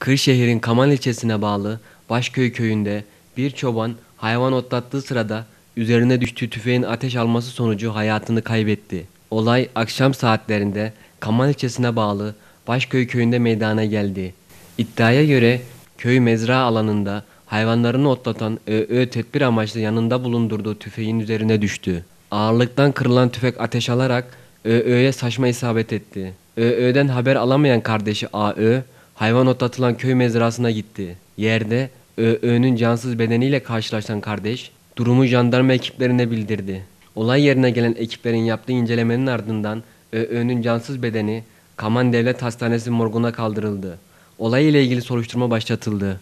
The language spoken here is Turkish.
Kırşehir'in Kaman ilçesine bağlı Başköy köyünde bir çoban hayvan otlattığı sırada üzerine düştüğü tüfeğin ateş alması sonucu hayatını kaybetti. Olay akşam saatlerinde Kaman ilçesine bağlı Başköy köyünde meydana geldi. İddiaya göre köy mezra alanında hayvanlarını otlatan ÖÖ tedbir amaçlı yanında bulundurduğu tüfeğin üzerine düştü. Ağırlıktan kırılan tüfek ateş alarak ÖÖ'ye saçma isabet etti. ÖÖ'den haber alamayan kardeşi AÖ, hayvan otlatılan köy mezrasına gitti. Yerde ÖÖ'nün cansız bedeniyle karşılaşan kardeş, durumu jandarma ekiplerine bildirdi. Olay yerine gelen ekiplerin yaptığı incelemenin ardından ÖÖ'nün cansız bedeni Kaman Devlet Hastanesi morguna kaldırıldı. Olay ile ilgili soruşturma başlatıldı.